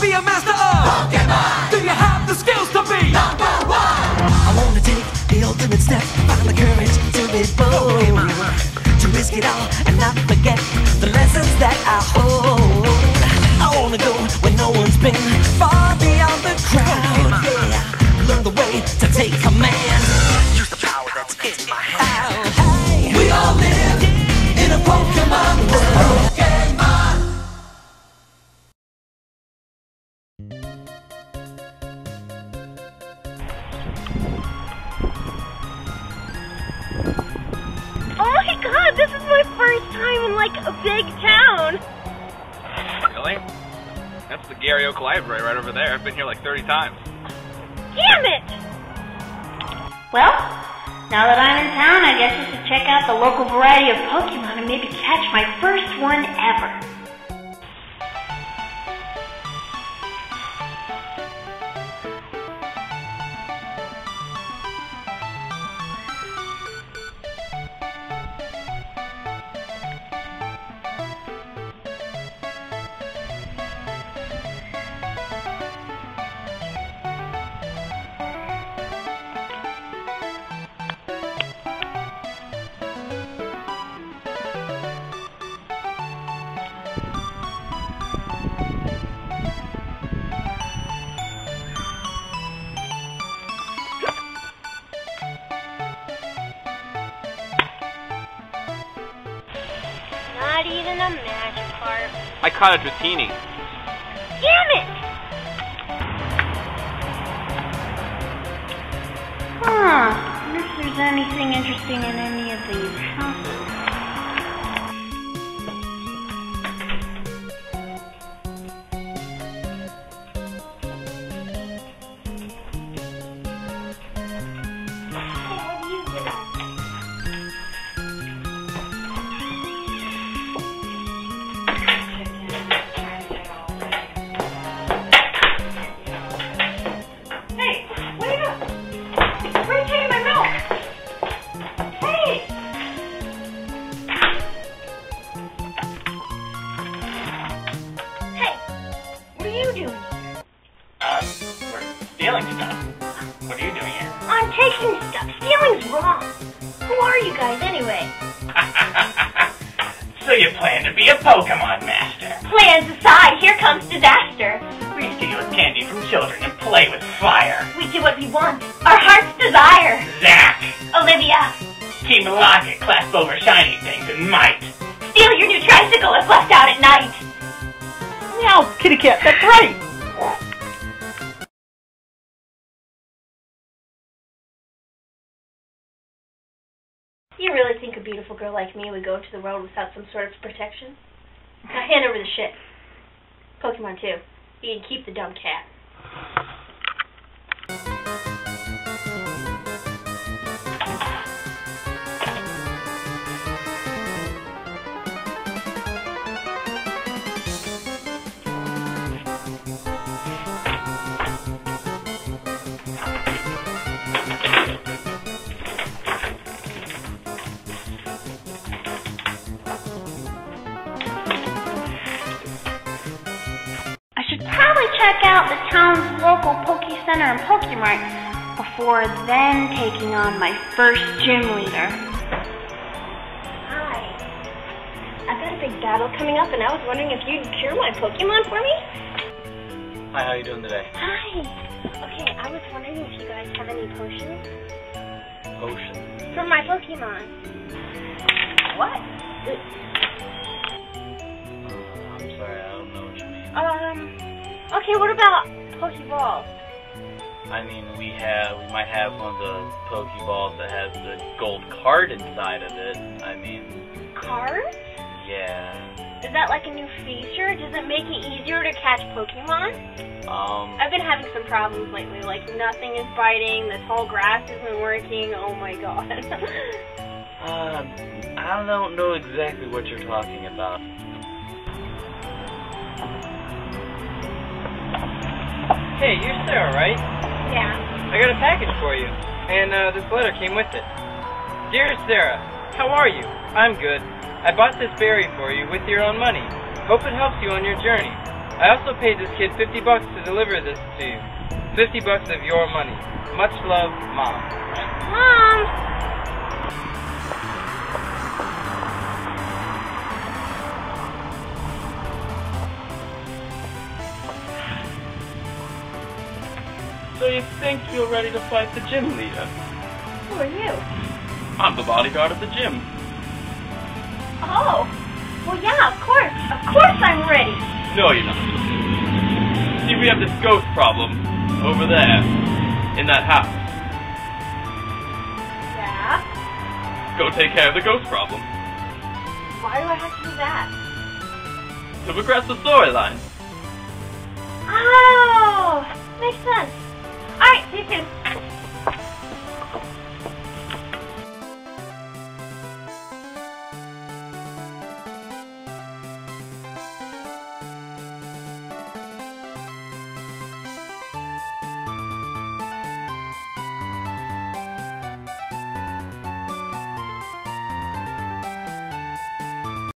be a master of Pokemon? Do you have the skills to be number one? I wanna take the ultimate step, find the courage to be bold, to risk it all and not forget the lessons that I hold. I wanna go where no one's been, far beyond the crowd. Yeah, learn the way to Oh my god, this is my first time in like a big town. Really? That's the Gary Oak Library right over there. I've been here like 30 times. Damn it! Well, now that I'm in town, I guess I should check out the local variety of Pokemon and maybe catch my first one ever. Even a Magikarp. I caught a Dratini. Damn it! Huh. Wonder if there's anything interesting in any of these houses. You doing? Uh, we're stealing stuff. What are you doing here? I'm taking stuff. Stealing's wrong. Who are you guys anyway? so you plan to be a Pokemon master? Plans aside, here comes disaster. We steal candy from children and play with fire. We do what we want. Our heart's desire. Zack, Olivia, Team Locket clasp over shiny things and might. steal your new tricycle if left out at night. Meow, kitty cat, that's right. You really think a beautiful girl like me would go into the world without some sort of protection? Now hand over the shit. Pokemon too. You can keep the dumb cat. Check out the town's local Poke Center and Pokemart before then taking on my first gym leader. Hi. I've got a big battle coming up, and I was wondering if you'd cure my Pokemon for me? Hi, how are you doing today? Hi. Okay, I was wondering if you guys have any potions Potions? for my Pokemon. What? I'm sorry, I don't know what you mean. Um. Okay, what about Pokeballs? I mean, we have, we might have one of the Pokeballs that has the gold card inside of it. I mean, Cards? yeah. Is that like a new feature? Does it make it easier to catch Pokemon? Um, I've been having some problems lately. Like nothing is biting. The tall grass isn't working. Oh my god. uh, I don't know exactly what you're talking about. Hey, you're Sarah, right? yeah. I got a package for you, and uh, this letter came with it. Dear Sarah, how are you? I'm good. I bought this berry for you with your own money. Hope it helps you on your journey. I also paid this kid 50 bucks to deliver this to you. 50 bucks of your money. Much love, Mom. Mom! So you think you're ready to fight the gym leader? Who are you? I'm the bodyguard of the gym. Oh. Well, yeah, of course. Of course I'm ready. No, you're not. See, we have this ghost problem over there in that house. Yeah? Go take care of the ghost problem Why do I have to do that? to progress the storyline. Oh, makes sense. Alright, see you soon.